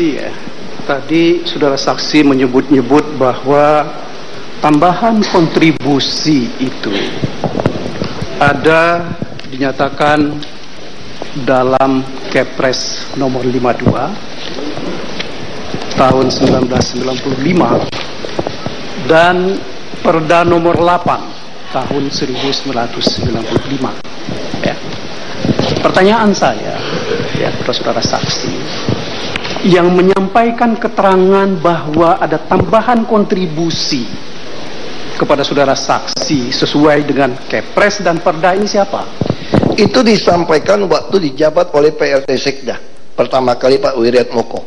saksi ya, tadi saudara saksi menyebut-nyebut bahwa tambahan kontribusi itu ada dinyatakan dalam Kepres nomor 52 tahun 1995 dan Perda nomor 8 tahun 1995 ya. Pertanyaan saya ya saudara saksi yang menyampaikan keterangan bahwa ada tambahan kontribusi kepada saudara saksi sesuai dengan Kepres dan Perda ini siapa? Itu disampaikan waktu dijabat oleh PLT Sekda pertama kali Pak Wiryat Moko.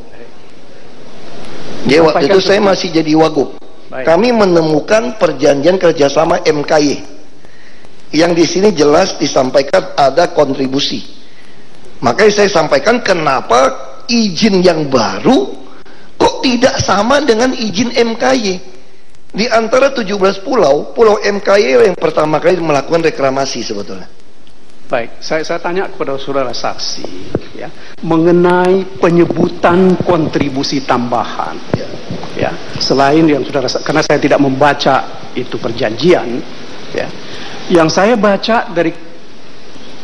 Jadi waktu itu saya masih jadi wagub. Baik. Kami menemukan perjanjian kerjasama MKY yang di sini jelas disampaikan ada kontribusi. Makanya saya sampaikan kenapa izin yang baru kok tidak sama dengan izin MKY. Di antara 17 pulau, pulau MKY yang pertama kali melakukan reklamasi sebetulnya. Baik, saya, saya tanya kepada saudara saksi ya, mengenai penyebutan kontribusi tambahan. Ya, ya, selain yang saudara karena saya tidak membaca itu perjanjian, ya, yang saya baca dari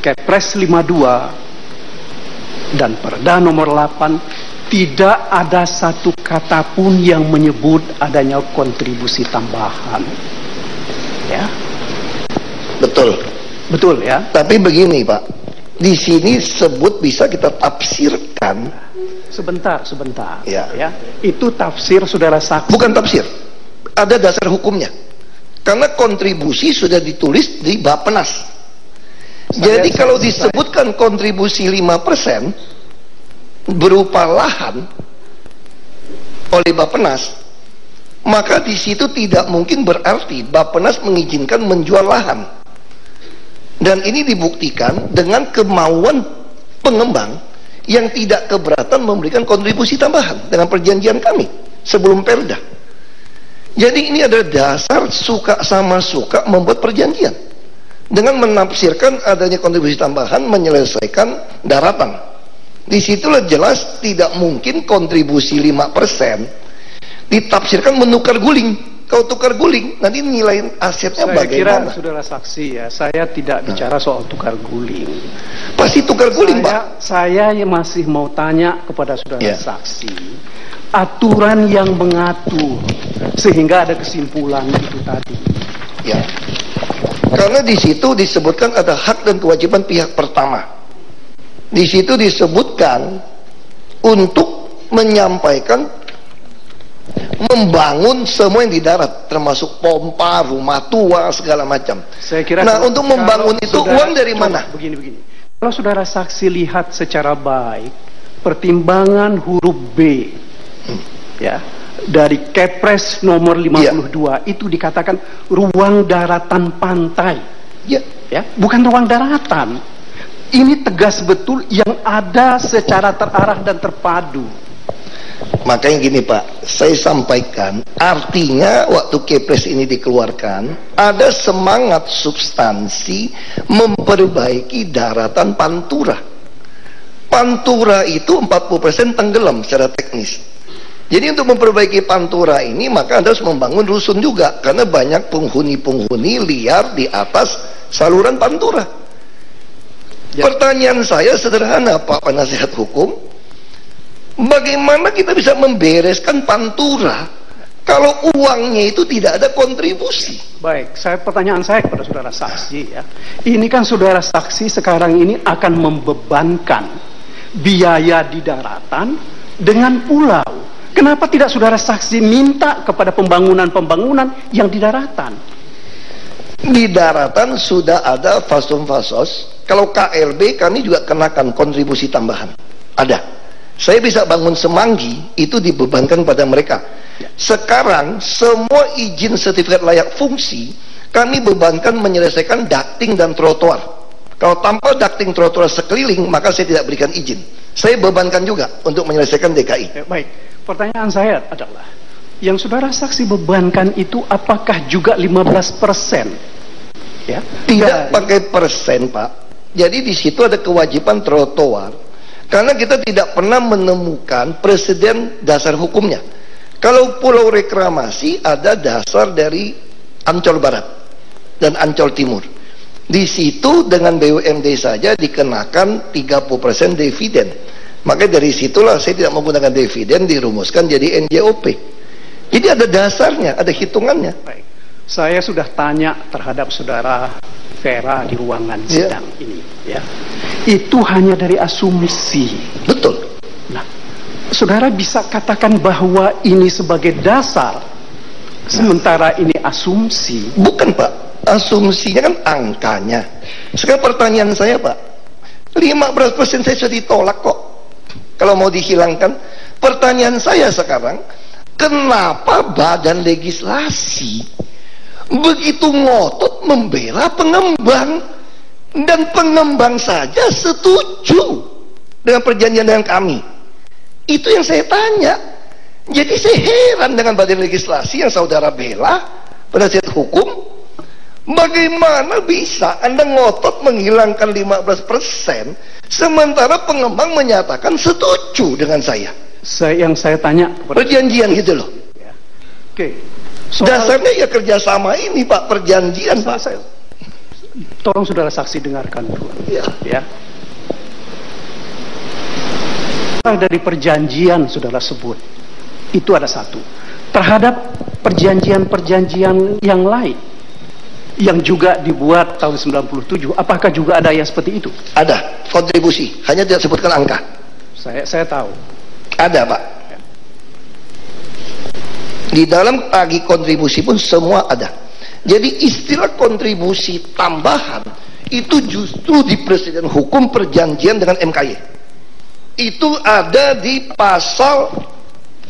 Kepres 52 dan Perda nomor 8 tidak ada satu kata pun yang menyebut adanya kontribusi tambahan. Ya. Betul. Betul ya. Tapi begini, Pak. Di sini sebut bisa kita tafsirkan. Sebentar, sebentar. Ya. ya. Itu tafsir saudara saksi. Bukan tafsir. Ada dasar hukumnya. Karena kontribusi sudah ditulis di Bapenas. Saya, Jadi kalau disebutkan saya. kontribusi 5%, berupa lahan oleh Bapenas, maka di situ tidak mungkin berarti Bapenas mengizinkan menjual lahan. Dan ini dibuktikan dengan kemauan pengembang yang tidak keberatan memberikan kontribusi tambahan dengan perjanjian kami sebelum Perda. Jadi ini adalah dasar suka sama suka membuat perjanjian dengan menafsirkan adanya kontribusi tambahan menyelesaikan daratan. Di situlah jelas tidak mungkin kontribusi 5% ditafsirkan menukar guling. Kau tukar guling, nanti nilai asetnya saya bagaimana? Kira, saudara saksi ya, saya tidak nah. bicara soal tukar guling. Pasti tukar guling, saya, Pak. Saya masih mau tanya kepada saudara ya. saksi, aturan yang mengatur sehingga ada kesimpulan itu tadi. Ya. Karena di situ disebutkan ada hak dan kewajiban pihak pertama. Di situ disebutkan untuk menyampaikan membangun semua yang di darat termasuk pompa, rumah tua segala macam. Saya kira Nah, untuk membangun itu saudara, uang dari mana? Begini begini. Kalau saudara saksi lihat secara baik pertimbangan huruf B hmm. Ya dari Kepres nomor 52 ya. itu dikatakan ruang daratan pantai. Ya, ya, bukan ruang daratan ini tegas betul yang ada secara terarah dan terpadu. Makanya gini Pak, saya sampaikan artinya waktu Kepres ini dikeluarkan ada semangat substansi memperbaiki daratan Pantura. Pantura itu 40% tenggelam secara teknis. Jadi untuk memperbaiki Pantura ini maka Anda harus membangun rusun juga karena banyak penghuni-penghuni liar di atas saluran Pantura. Ya. Pertanyaan saya sederhana Pak penasihat hukum. Bagaimana kita bisa membereskan pantura kalau uangnya itu tidak ada kontribusi? Baik, saya pertanyaan saya kepada saudara saksi ya. Ini kan saudara saksi sekarang ini akan membebankan biaya di daratan dengan pulau. Kenapa tidak saudara saksi minta kepada pembangunan-pembangunan yang di daratan? Di daratan sudah ada fasos-fasos kalau KLB kami juga kenakan kontribusi tambahan. Ada. Saya bisa bangun semanggi itu dibebankan pada mereka. Sekarang semua izin sertifikat layak fungsi kami bebankan menyelesaikan ducting dan trotoar. Kalau tanpa ducting trotoar sekeliling maka saya tidak berikan izin. Saya bebankan juga untuk menyelesaikan DKI. Eh, baik. Pertanyaan saya adalah yang saudara saksi bebankan itu apakah juga 15 persen? Ya, tidak pakai persen, Pak. Jadi di situ ada kewajiban trotoar. Karena kita tidak pernah menemukan presiden dasar hukumnya. Kalau pulau reklamasi ada dasar dari Ancol Barat dan Ancol Timur. Di situ dengan BUMD saja dikenakan 30% dividen. Maka dari situlah saya tidak menggunakan dividen dirumuskan jadi NJOP. Jadi ada dasarnya, ada hitungannya. Baik. Saya sudah tanya terhadap saudara Vera di ruangan Ya. sidang ini, ya. Itu hanya dari asumsi. Betul. Nah, saudara bisa katakan bahwa ini sebagai dasar, sementara ini asumsi. Bukan Pak, asumsinya kan angkanya. Sekarang pertanyaan saya Pak, 15% saya sudah ditolak kok. Kalau mau dihilangkan, pertanyaan saya sekarang, kenapa badan legislasi begitu ngotot membela pengembang dan pengembang saja setuju dengan perjanjian dengan kami? Itu yang saya tanya. Jadi saya heran dengan badan legislasi yang saudara bela, penasihat hukum, Bagaimana bisa Anda ngotot menghilangkan 15% sementara pengembang menyatakan setuju dengan saya? Saya yang saya tanya kepada Perjanjian gitu loh. Oke. Soal- Dasarnya ya kerjasama ini Pak, perjanjian Pak. saya, tolong saudara saksi dengarkan dulu. Ya. Ya. Dari perjanjian saudara sebut itu ada satu. Terhadap perjanjian-perjanjian yang lain yang juga dibuat tahun 97, apakah juga ada yang seperti itu? Ada kontribusi, hanya tidak sebutkan angka. Saya saya tahu. Ada Pak. Di dalam tagih kontribusi pun semua ada. Jadi istilah kontribusi tambahan itu justru di presiden hukum perjanjian dengan MKY. Itu ada di pasal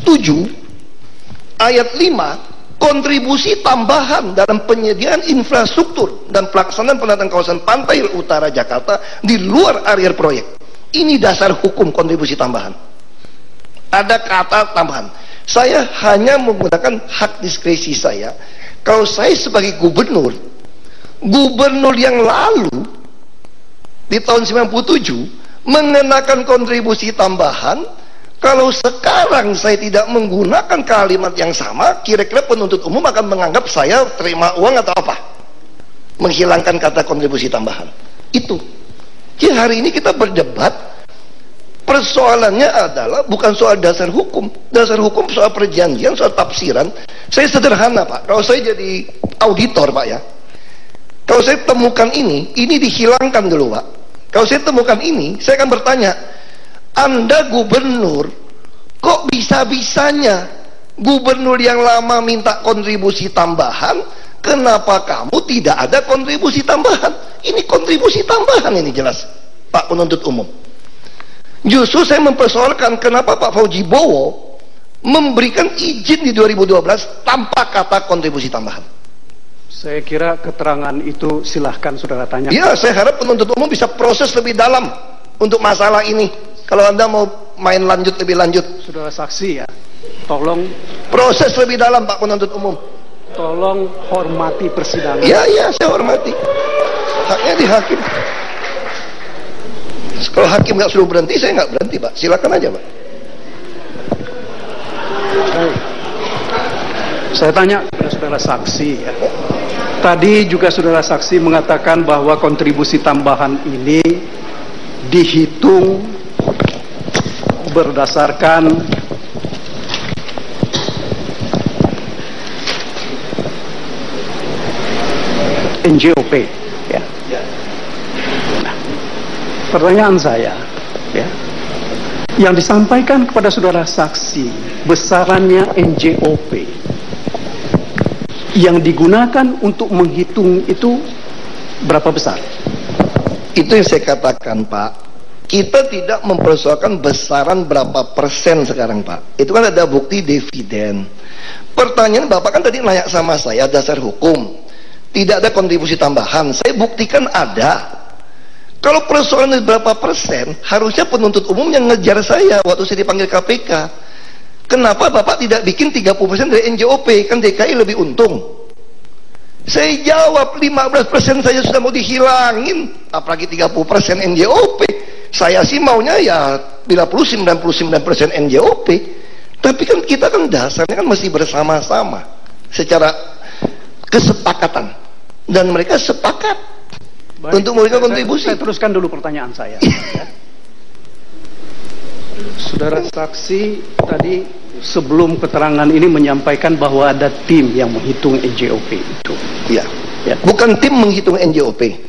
7 ayat 5 kontribusi tambahan dalam penyediaan infrastruktur dan pelaksanaan penataan kawasan pantai utara Jakarta di luar area proyek. Ini dasar hukum kontribusi tambahan. Ada kata tambahan. Saya hanya menggunakan hak diskresi saya. Kalau saya sebagai gubernur, gubernur yang lalu di tahun 97 mengenakan kontribusi tambahan kalau sekarang saya tidak menggunakan kalimat yang sama, kira-kira penuntut umum akan menganggap saya terima uang atau apa? Menghilangkan kata kontribusi tambahan. Itu. Jadi hari ini kita berdebat, persoalannya adalah bukan soal dasar hukum. Dasar hukum soal perjanjian, soal tafsiran. Saya sederhana Pak, kalau saya jadi auditor Pak ya, kalau saya temukan ini, ini dihilangkan dulu Pak. Kalau saya temukan ini, saya akan bertanya, anda gubernur, kok bisa-bisanya gubernur yang lama minta kontribusi tambahan, kenapa kamu tidak ada kontribusi tambahan? Ini kontribusi tambahan ini jelas, Pak penuntut umum. Justru saya mempersoalkan kenapa Pak Fauji Bowo memberikan izin di 2012 tanpa kata kontribusi tambahan. Saya kira keterangan itu silahkan saudara tanya. Ya, saya harap penuntut umum bisa proses lebih dalam untuk masalah ini. Kalau Anda mau main lanjut lebih lanjut, Saudara saksi ya, tolong proses lebih dalam Pak penuntut umum. tolong hormati persidangan. Ya, ya, saya hormati. Haknya di hakim. Kalau hakim nggak suruh berhenti, saya nggak berhenti, Pak. Silakan aja, Pak. Baik. Saya tanya kepada saudara saksi ya. Tadi juga saudara saksi mengatakan bahwa kontribusi tambahan ini dihitung berdasarkan NJOP ya. Nah, pertanyaan saya ya yang disampaikan kepada saudara saksi besarannya NJOP yang digunakan untuk menghitung itu berapa besar? Itu yang saya katakan, Pak. Kita tidak mempersoalkan besaran berapa persen sekarang, Pak. Itu kan ada bukti dividen. Pertanyaan Bapak kan tadi nanya sama saya dasar hukum. Tidak ada kontribusi tambahan. Saya buktikan ada. Kalau persoalan berapa persen, harusnya penuntut umum yang ngejar saya waktu saya dipanggil KPK. Kenapa Bapak tidak bikin 30% dari NJOP? Kan DKI lebih untung. Saya jawab 15% saja sudah mau dihilangin, apalagi 30% NJOP. Saya sih maunya ya bila perlu 99% NJOP. Tapi kan kita kan dasarnya kan mesti bersama-sama secara kesepakatan dan mereka sepakat Baik, untuk memberikan kontribusi. Saya, saya teruskan dulu pertanyaan saya. ya. Saudara saksi tadi sebelum keterangan ini menyampaikan bahwa ada tim yang menghitung NJOP itu. Ya. ya. Bukan tim menghitung NJOP.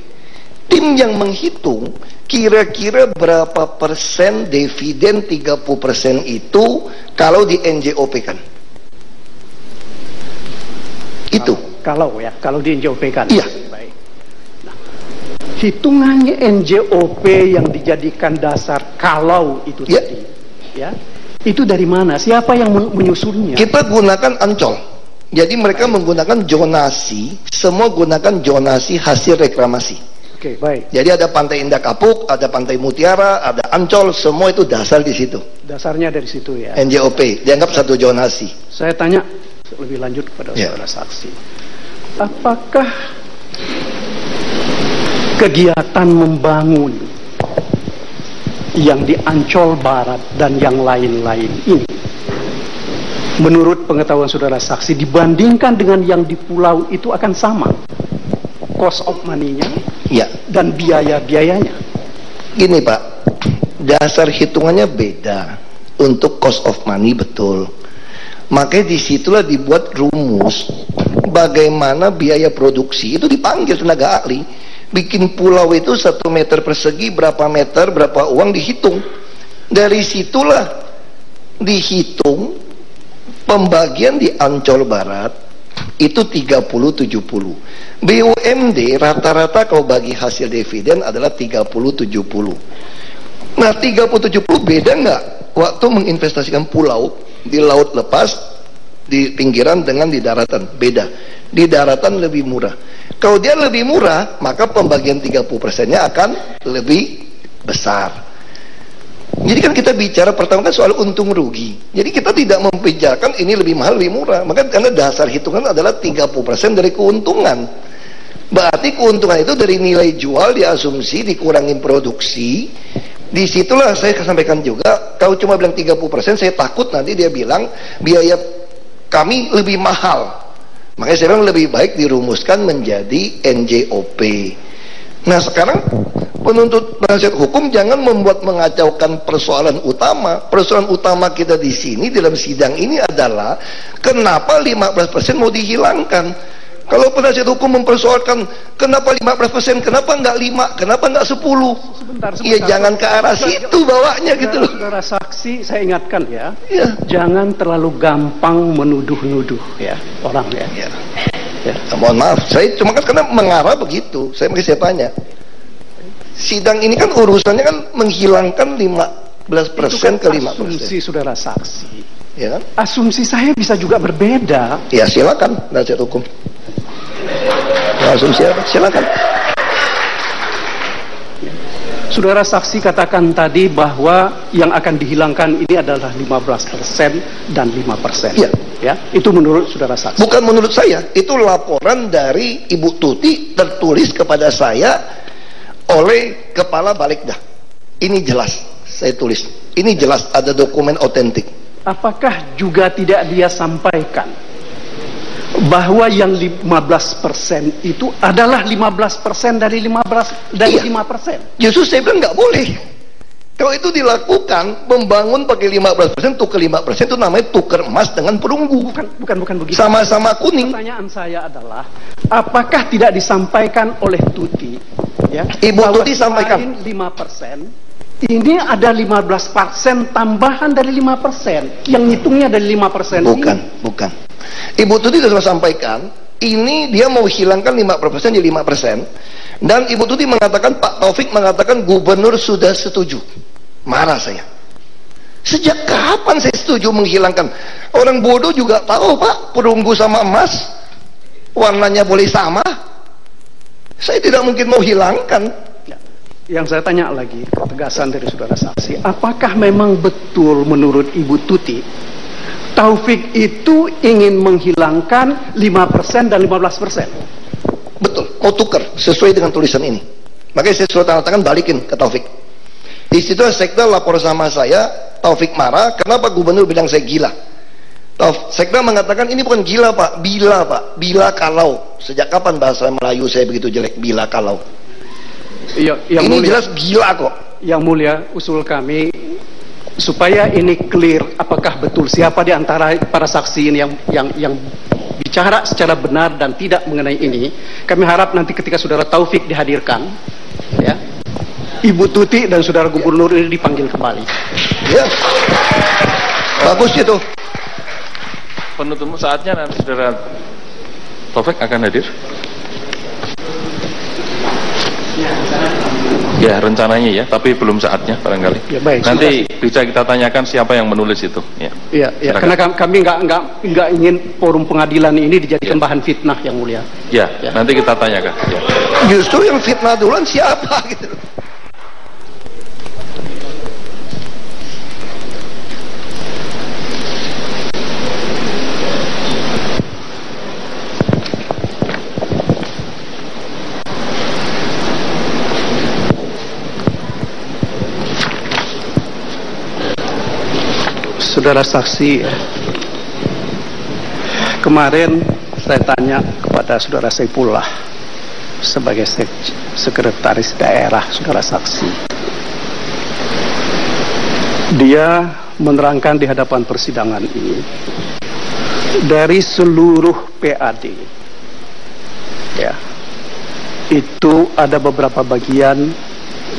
Tim yang menghitung kira-kira berapa persen dividen 30 persen itu kalau di NJOP kan? Itu. Kalau, ya, kalau di NJOP kan. Iya. Baik. Nah, hitungannya NJOP yang dijadikan dasar kalau itu ya. tadi, ya, itu dari mana? Siapa yang menyusunnya? Kita gunakan ancol. Jadi mereka baik. menggunakan jonasi, semua gunakan jonasi hasil reklamasi. Oke, okay, baik. Jadi ada Pantai Indah Kapuk, ada Pantai Mutiara, ada Ancol, semua itu dasar di situ. Dasarnya dari situ ya. NJOP, dianggap satu zonasi. Saya tanya lebih lanjut kepada ya. saudara saksi. Apakah kegiatan membangun yang di Ancol Barat dan yang lain-lain ini menurut pengetahuan saudara saksi dibandingkan dengan yang di pulau itu akan sama cost of money-nya ya. dan biaya-biayanya. Gini Pak, dasar hitungannya beda untuk cost of money betul. Makanya di situlah dibuat rumus bagaimana biaya produksi itu dipanggil tenaga ahli. Bikin pulau itu satu meter persegi berapa meter berapa uang dihitung. Dari situlah dihitung pembagian di Ancol Barat itu 30-70 BUMD rata-rata kalau bagi hasil dividen adalah 30-70 nah 30-70 beda nggak? Waktu menginvestasikan pulau di laut lepas di pinggiran dengan di daratan beda. Di daratan lebih murah. Kalau dia lebih murah maka pembagian 30 persennya akan lebih besar jadi kan kita bicara pertama kan soal untung rugi. Jadi kita tidak membicarakan ini lebih mahal, lebih murah. Maka karena dasar hitungan adalah 30% dari keuntungan. Berarti keuntungan itu dari nilai jual diasumsi dikurangin produksi. Di situlah saya sampaikan juga, kalau cuma bilang 30% saya takut nanti dia bilang biaya kami lebih mahal. Makanya saya bilang lebih baik dirumuskan menjadi NJOP. Nah sekarang penuntut penasihat hukum jangan membuat mengacaukan persoalan utama. Persoalan utama kita di sini dalam sidang ini adalah kenapa 15% mau dihilangkan. Kalau penasihat hukum mempersoalkan kenapa 15%, kenapa enggak 5, kenapa enggak 10? Sebentar, sebentar. Ya jangan ke arah situ bawanya gitu loh. Saudara saksi, saya ingatkan ya, ya. jangan terlalu gampang menuduh-nuduh ya orang ya. ya. Ya. Mohon maaf, saya cuma kan karena mengarah begitu. Saya mungkin saya tanya sidang ini kan urusannya kan menghilangkan 15% persen kan ke 5%. Asumsi saudara saksi. Ya kan? Asumsi saya bisa juga berbeda. Ya silakan nasihat hukum. Ya, asumsi apa? Silakan. Saudara saksi katakan tadi bahwa yang akan dihilangkan ini adalah 15% dan 5%. Iya. Ya, itu menurut saudara saksi. Bukan menurut saya, itu laporan dari Ibu Tuti tertulis kepada saya oleh kepala Balikda. Ini jelas, saya tulis. Ini jelas ada dokumen otentik. Apakah juga tidak dia sampaikan bahwa yang 15% itu adalah 15% dari 15 dari iya. 5%? Justru saya bilang nggak boleh. Kalau itu dilakukan, membangun pakai 15%, tuker 5% itu namanya tuker emas dengan perunggu. Bukan, bukan, bukan begitu. Sama-sama kuning. Pertanyaan saya adalah, apakah tidak disampaikan oleh Tuti, ya? Ibu Tuti sampaikan. 5%, ini ada 15% tambahan dari 5%. Yang hitungnya dari 5% Bukan, ini. bukan. Ibu Tuti sudah sampaikan, ini dia mau hilangkan 5% jadi 5%. Dan Ibu Tuti mengatakan, Pak Taufik mengatakan gubernur sudah setuju. Marah saya. Sejak kapan saya setuju menghilangkan? Orang bodoh juga tahu pak, perunggu sama emas warnanya boleh sama. Saya tidak mungkin mau hilangkan. Ya. Yang saya tanya lagi, ketegasan dari saudara saksi, apakah memang betul menurut Ibu Tuti, Taufik itu ingin menghilangkan 5% dan 15%? Betul, mau tukar sesuai dengan tulisan ini. Makanya saya suruh tanda tangan balikin ke Taufik. Di situ sekda lapor sama saya, Taufik marah, kenapa gubernur bilang saya gila? Tauf, sekda mengatakan ini bukan gila pak, bila pak, bila kalau. Sejak kapan bahasa Melayu saya begitu jelek, bila kalau? Ya, yang ini mulia, jelas gila kok. Yang mulia, usul kami supaya ini clear apakah betul siapa di antara para saksi ini yang yang yang bicara secara benar dan tidak mengenai ini. Kami harap nanti ketika saudara Taufik dihadirkan, ya, Ibu Tuti dan saudara Gubernur ini dipanggil kembali. Ya, bagus itu. Penutup saatnya nanti saudara Taufik akan hadir. Ya rencananya ya, tapi belum saatnya barangkali. Ya, baik, Nanti bisa kita tanyakan siapa yang menulis itu. Ya. Iya, ya, Silakan. karena kam- kami nggak nggak nggak ingin forum pengadilan ini dijadikan Ya. bahan fitnah yang mulia. Ya, Ya. nanti kita tanyakan. Ya. Justru yang fitnah duluan siapa gitu. Saudara saksi, kemarin saya tanya kepada saudara Saifullah sebagai sek- sekretaris daerah saudara saksi. Dia menerangkan di hadapan persidangan ini dari seluruh PAD ya itu ada beberapa bagian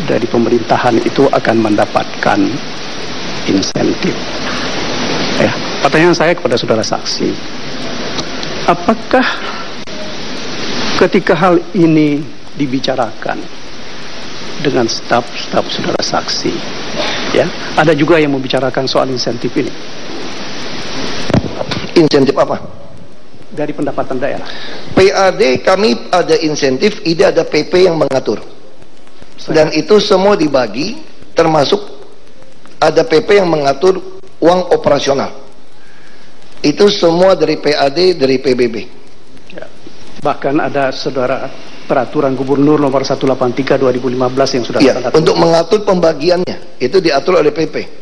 dari pemerintahan itu akan mendapatkan insentif. Ya, pertanyaan saya kepada saudara saksi, apakah ketika hal ini dibicarakan dengan staf-staf saudara saksi, ya, ada juga yang membicarakan soal insentif ini Insentif apa? dari pendapatan daerah. PAD kami ada insentif, ide ada PP yang mengatur. Dan itu semua dibagi, termasuk ada PP yang mengatur uang operasional. Itu semua dari PAD, dari PBB. Ya. Bahkan ada saudara peraturan gubernur nomor 183 2015 yang sudah Ya, untuk mengatur pembagiannya, itu diatur oleh PP.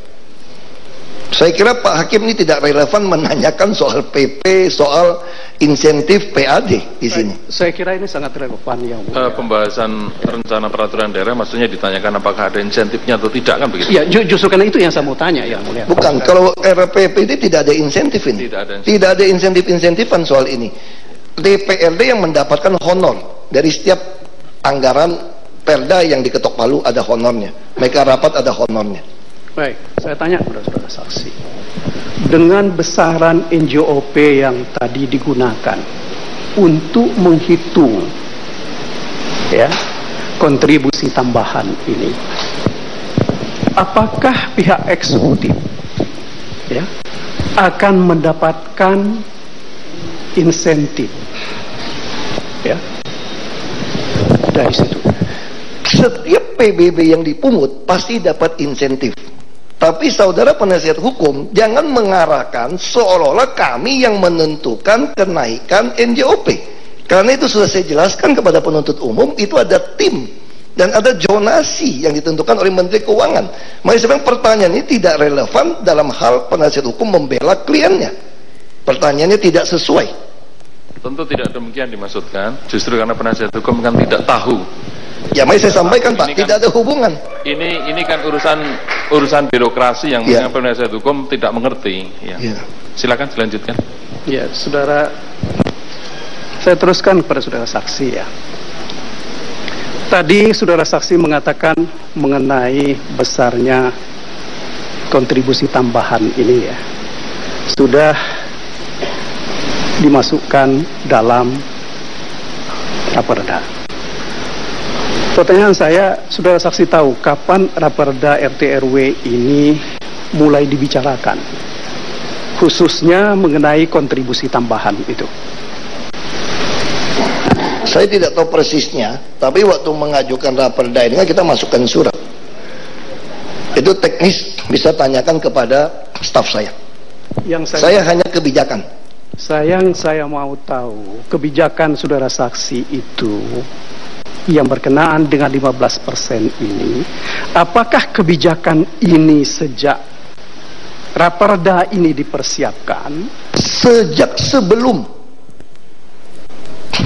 Saya kira Pak Hakim ini tidak relevan menanyakan soal PP, soal insentif PAD di sini. Saya kira ini sangat relevan yang Eh, pembahasan rencana peraturan daerah maksudnya ditanyakan apakah ada insentifnya atau tidak kan begitu? Ya, ju- justru karena itu yang saya mau tanya yang mulia. Bukan, kalau RPP ini tidak ada insentif ini. Tidak ada insentif. Tidak ada insentif-insentifan soal ini. DPRD yang mendapatkan honor dari setiap anggaran perda yang diketok palu ada honornya. Mereka rapat ada honornya. Baik, saya tanya kepada saudara saksi. Dengan besaran NJOP yang tadi digunakan untuk menghitung ya kontribusi tambahan ini, apakah pihak eksekutif ya akan mendapatkan insentif ya dari situ? Setiap PBB yang dipungut pasti dapat insentif. Tapi saudara penasihat hukum jangan mengarahkan seolah-olah kami yang menentukan kenaikan NJOP. Karena itu sudah saya jelaskan kepada penuntut umum itu ada tim dan ada zonasi yang ditentukan oleh Menteri Keuangan. Makanya sebenarnya pertanyaan ini tidak relevan dalam hal penasihat hukum membela kliennya. Pertanyaannya tidak sesuai. Tentu tidak demikian dimaksudkan, justru karena penasihat hukum kan tidak tahu. Ya, mari saya sampaikan Pak, Ini kan- tidak ada hubungan. Ini ini kan urusan urusan birokrasi yang Ya. yeah. penasihat hukum tidak mengerti. Ya. Ya. Silakan dilanjutkan. Ya, saudara, saya teruskan kepada saudara saksi ya. Tadi saudara saksi mengatakan mengenai besarnya kontribusi tambahan ini ya, sudah dimasukkan dalam raperda. Pertanyaan saya, saudara saksi tahu kapan raperda RT RW ini mulai dibicarakan? khususnya mengenai kontribusi tambahan itu. Saya tidak tahu persisnya, tapi waktu mengajukan raperda ini kan kita masukkan surat. Itu teknis bisa tanyakan kepada staf saya. Yang saya, Saya hanya kebijakan. sayang saya mau tahu kebijakan saudara saksi itu yang berkenaan dengan 15% ini, apakah kebijakan ini sejak raperda ini dipersiapkan? Sejak sebelum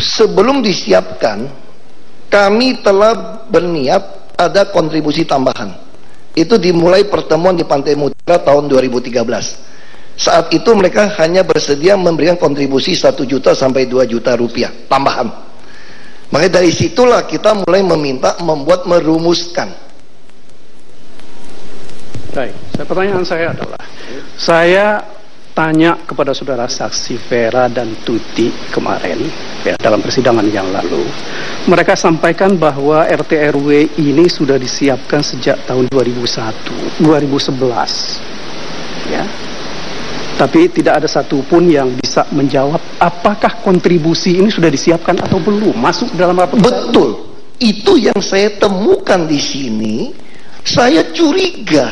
sebelum disiapkan, kami telah berniat ada kontribusi tambahan. Itu dimulai pertemuan di Pantai Mutiara tahun 2013. Saat itu mereka hanya bersedia memberikan kontribusi 1 juta sampai 2 juta rupiah tambahan. Maka dari situlah kita mulai meminta membuat merumuskan. Baik, saya pertanyaan saya adalah, saya tanya kepada saudara saksi Vera dan Tuti kemarin ya dalam persidangan yang lalu. Mereka sampaikan bahwa RT RW ini sudah disiapkan sejak tahun 2001, 2011. Ya, tapi tidak ada satupun yang bisa menjawab apakah kontribusi ini sudah disiapkan atau belum masuk dalam rapor. Betul, itu yang saya temukan di sini. Saya curiga,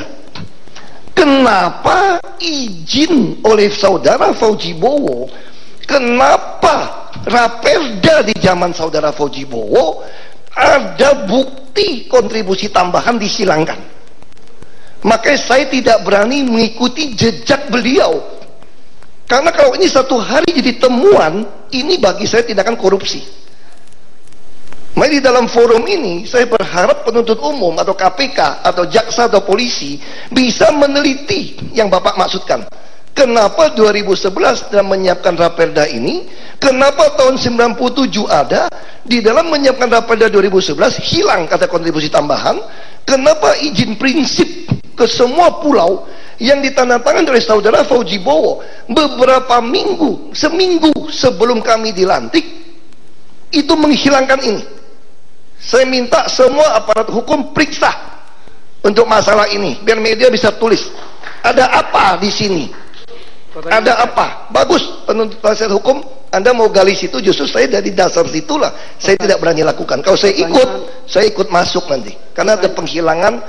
kenapa izin oleh saudara Fauji Bowo, kenapa Raperda di zaman saudara Fauji Bowo ada bukti kontribusi tambahan disilangkan. Maka saya tidak berani mengikuti jejak beliau. Karena kalau ini satu hari jadi temuan, ini bagi saya tindakan korupsi. Maka di dalam forum ini, saya berharap penuntut umum atau KPK atau jaksa atau polisi bisa meneliti yang Bapak maksudkan. Kenapa 2011 dalam menyiapkan Raperda ini, kenapa tahun 97 ada, di dalam menyiapkan Raperda 2011 hilang kata kontribusi tambahan, kenapa izin prinsip ke semua pulau yang ditandatangani oleh saudara Fauji Bowo beberapa minggu, seminggu sebelum kami dilantik itu menghilangkan ini. Saya minta semua aparat hukum periksa untuk masalah ini biar media bisa tulis ada apa di sini. Ada apa? Bagus penuntut penasihat hukum anda mau gali situ justru saya dari dasar situlah saya tidak berani lakukan. Kalau saya ikut, saya ikut masuk nanti karena ada penghilangan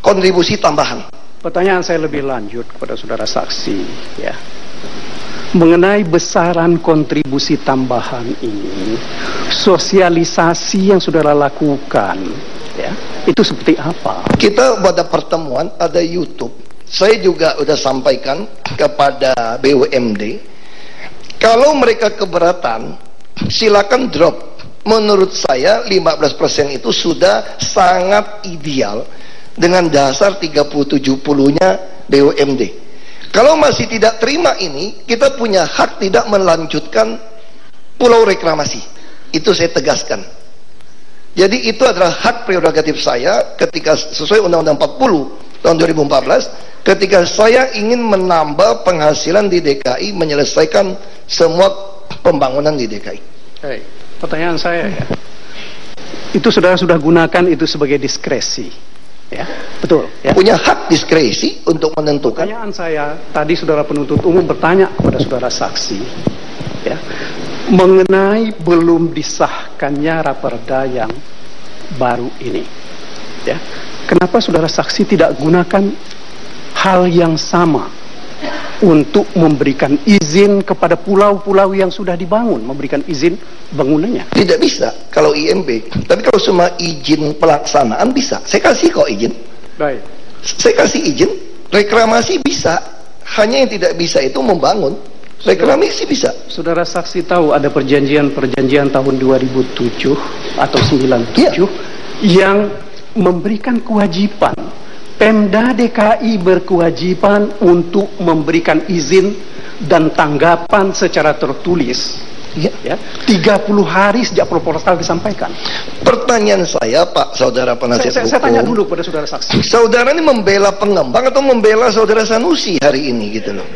kontribusi tambahan. Pertanyaan saya lebih lanjut kepada saudara saksi, ya. Mengenai besaran kontribusi tambahan ini, sosialisasi yang saudara lakukan, ya, itu seperti apa? Kita pada pertemuan ada YouTube. Saya juga sudah sampaikan kepada BUMD, kalau mereka keberatan, silakan drop. Menurut saya 15% itu sudah sangat ideal dengan dasar 30-70-nya BUMD. Kalau masih tidak terima ini, kita punya hak tidak melanjutkan pulau reklamasi. Itu saya tegaskan. Jadi itu adalah hak prerogatif saya ketika sesuai Undang-Undang 40 tahun 2014 ketika saya ingin menambah penghasilan di DKI menyelesaikan semua pembangunan di DKI. Hey, pertanyaan saya ya. Itu saudara sudah gunakan itu sebagai diskresi Ya, betul. Ya. Punya hak diskresi untuk menentukan. Pertanyaan saya tadi saudara penuntut umum bertanya kepada saudara saksi, ya, mengenai belum disahkannya raperda yang baru ini. Ya, kenapa saudara saksi tidak gunakan hal yang sama untuk memberikan izin kepada pulau-pulau yang sudah dibangun, memberikan izin bangunannya. Tidak bisa kalau IMB, tapi kalau semua izin pelaksanaan bisa. Saya kasih kok izin. Baik. Saya kasih izin, reklamasi bisa. Hanya yang tidak bisa itu membangun. Reklamasi bisa. Saudara saksi tahu ada perjanjian-perjanjian tahun 2007 atau 97 ya. yang memberikan kewajiban Pemda DKI berkewajiban untuk memberikan izin dan tanggapan secara tertulis ya, ya 30 hari sejak proposal disampaikan. Pertanyaan saya Pak Saudara penasihat saya, hukum. Saya tanya dulu pada saudara saksi. Saudara ini membela pengembang atau membela saudara Sanusi hari ini gitu loh.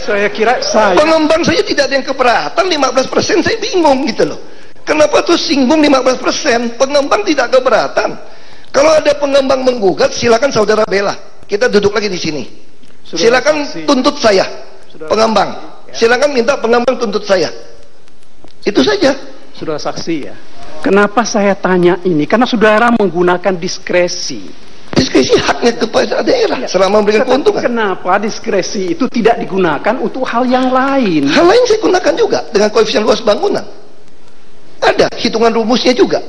Saya kira saya Pengembang saja tidak ada yang keberatan 15% saya bingung gitu loh. Kenapa tuh singgung 15%? Pengembang tidak keberatan. Kalau ada pengembang menggugat, silakan saudara bela. Kita duduk lagi di sini. Sudah silakan saksi. tuntut saya, Sudah pengembang. Ya. Silakan minta pengembang tuntut saya. Itu saja. Sudah saksi ya. Kenapa saya tanya ini? Karena saudara menggunakan diskresi. Diskresi haknya kepada daerah ya. selama memberikan keuntungan. Kenapa diskresi itu tidak digunakan untuk hal yang lain? Hal lain saya gunakan juga dengan koefisien luas bangunan. Ada hitungan rumusnya juga.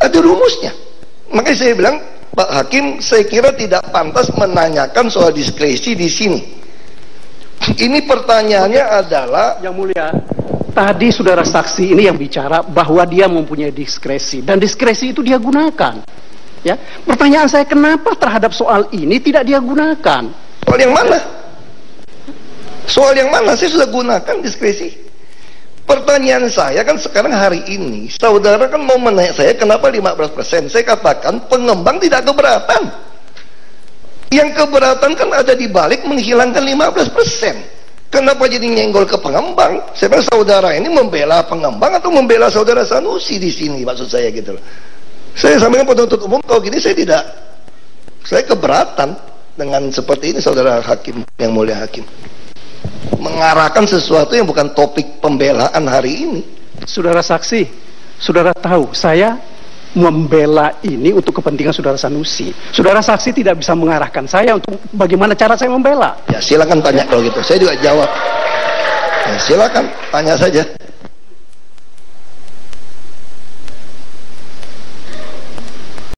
Ada rumusnya. Makanya saya bilang, Pak Hakim, saya kira tidak pantas menanyakan soal diskresi di sini. Ini pertanyaannya adalah Yang mulia, tadi saudara saksi ini yang bicara bahwa dia mempunyai diskresi dan diskresi itu dia gunakan. Ya, pertanyaan saya kenapa terhadap soal ini tidak dia gunakan? soal yang mana? Soal yang mana? Saya sudah gunakan diskresi. Pertanyaan saya kan sekarang hari ini, saudara kan mau menanya saya kenapa 15%? Saya katakan pengembang tidak keberatan. Yang keberatan kan ada di balik menghilangkan 15%. Kenapa jadi nyenggol ke pengembang? Saya bilang saudara ini membela pengembang atau membela saudara Sanusi di sini maksud saya gitu loh. Saya sampaikan penuntut umum kalau gini saya tidak saya keberatan dengan seperti ini saudara hakim yang mulia hakim mengarahkan sesuatu yang bukan topik pembelaan hari ini. Saudara saksi, saudara tahu saya membela ini untuk kepentingan saudara Sanusi. Saudara saksi tidak bisa mengarahkan saya untuk bagaimana cara saya membela. Ya silakan tanya kalau gitu. Saya juga jawab. Ya, silakan tanya saja.